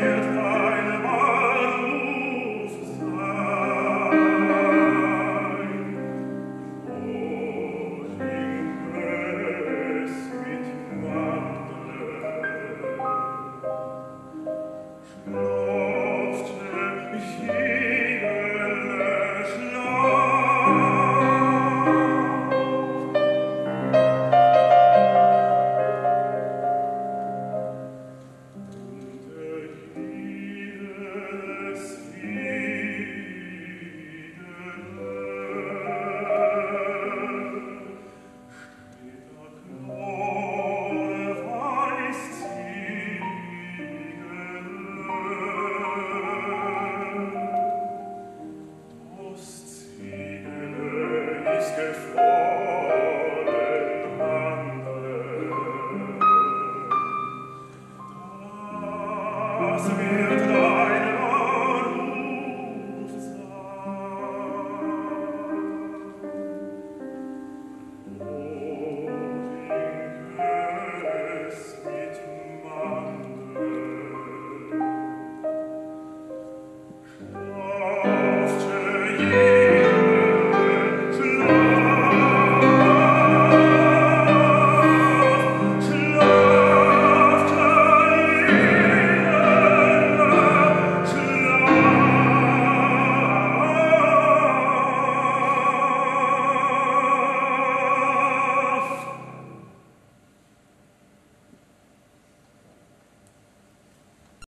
you. Amen.